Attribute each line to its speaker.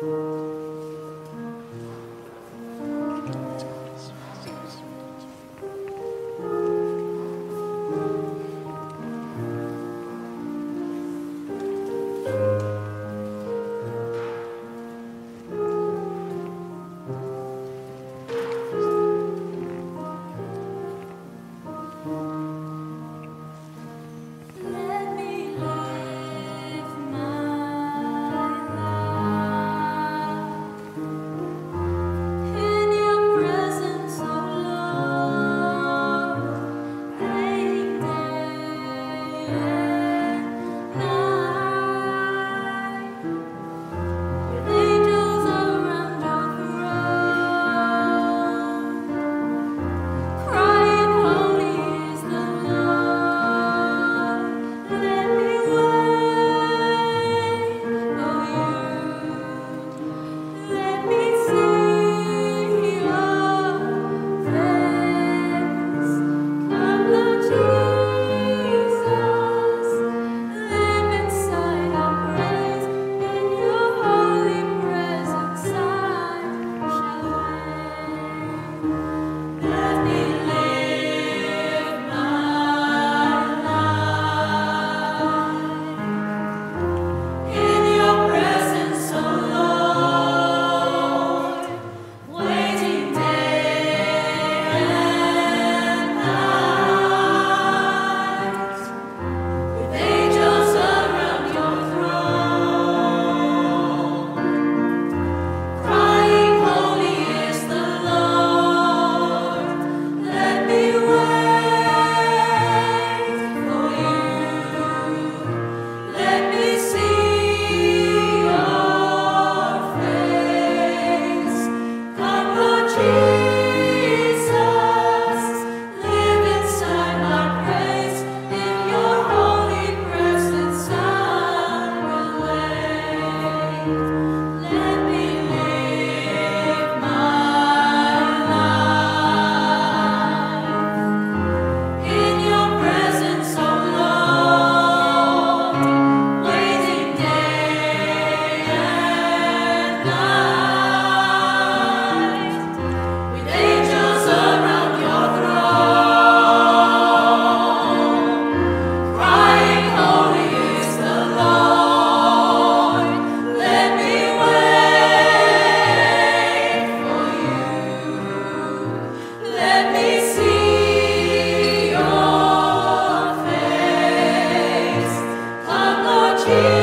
Speaker 1: Thank see.